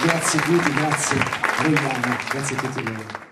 grazie a tutti, grazie Rogliano, grazie a tutti voi.